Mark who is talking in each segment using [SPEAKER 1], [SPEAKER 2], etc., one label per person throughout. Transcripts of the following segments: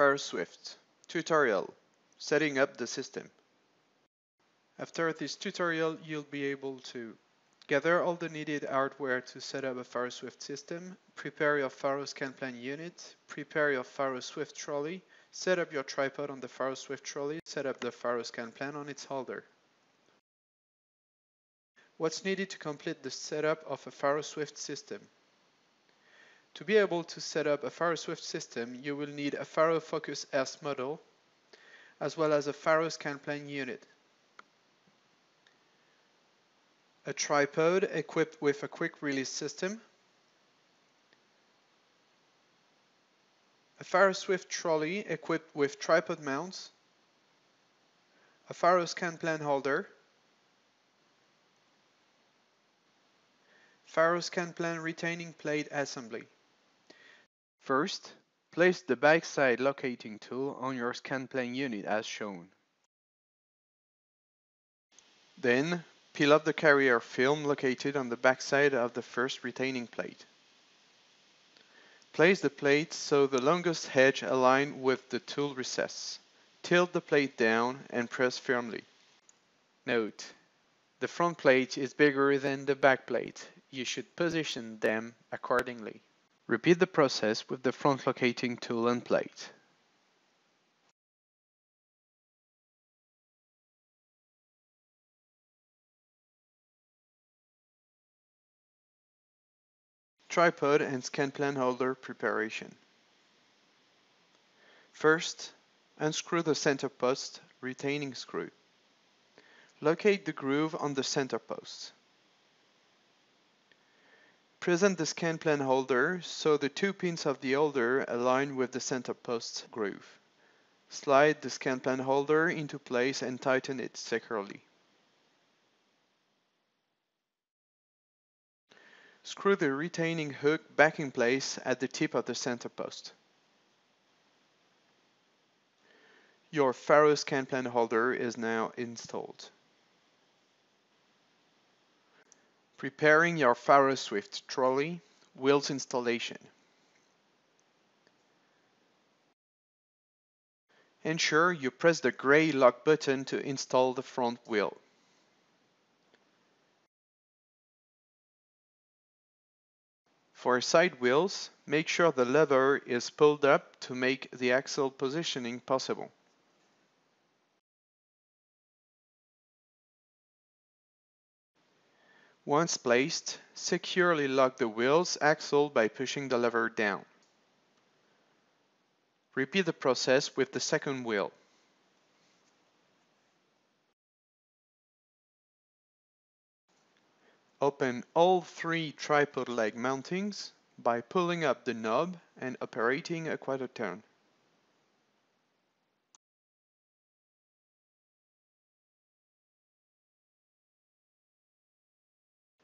[SPEAKER 1] FaroSwift Tutorial. Setting up the system. After this tutorial you'll be able to gather all the needed hardware to set up a FaroSwift system, prepare your Faro ScanPlan unit, prepare your FaroSwift trolley, set up your tripod on the FaroSwift trolley, set up the Faro ScanPlan on its holder. What's needed to complete the setup of a FaroSwift system? To be able to set up a FaroSwift system, you will need a Faro Focus S model, as well as a Faro ScanPlan unit. A tripod equipped with a quick release system, a FaroSwift trolley equipped with tripod mounts, a Faro ScanPlan holder, Faro ScanPlan retaining plate assembly. First, place the backside locating tool on your ScanPlan unit as shown. Then, peel up the carrier film located on the backside of the first retaining plate. Place the plate so the longest edge align with the tool recess. Tilt the plate down and press firmly. Note, the front plate is bigger than the back plate. You should position them accordingly. Repeat the process with the front locating tool and plate. Tripod and ScanPlan holder preparation. First, unscrew the center post retaining screw. Locate the groove on the center post. Present the ScanPlan holder so the two pins of the holder align with the center post groove. Slide the ScanPlan holder into place and tighten it securely. Screw the retaining hook back in place at the tip of the center post. Your Faro ScanPlan holder is now installed. Preparing your FaroSwift trolley wheels installation. Ensure you press the gray lock button to install the front wheel. For side wheels, make sure the lever is pulled up to make the axle positioning possible. Once placed, securely lock the wheel's axle by pushing the lever down. Repeat the process with the second wheel. Open all three tripod leg mountings by pulling up the knob and operating a quarter turn.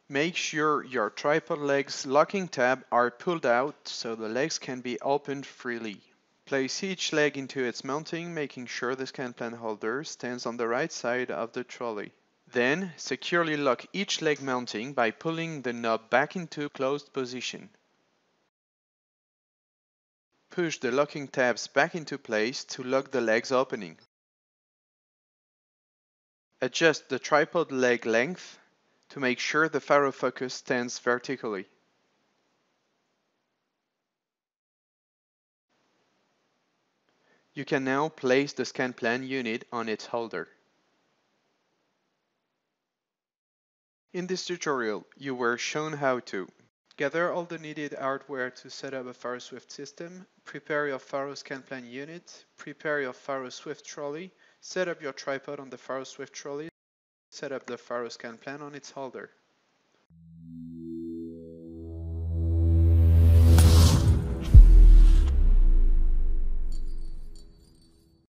[SPEAKER 1] Make sure your tripod legs locking tab are pulled out so the legs can be opened freely. Place each leg into its mounting, making sure the ScanPlan holder stands on the right side of the trolley. Then, securely lock each leg mounting by pulling the knob back into closed position. Push the locking tabs back into place to lock the legs opening. Adjust the tripod leg length to make sure the Faro focus stands vertically. You can now place the ScanPlan unit on its holder. In this tutorial, you were shown how to gather all the needed hardware to set up a FaroSwift system, prepare your Faro ScanPlan unit, prepare your FaroSwift trolley, set up your tripod on the FaroSwift trolley, set up the Faro ScanPlan on its holder.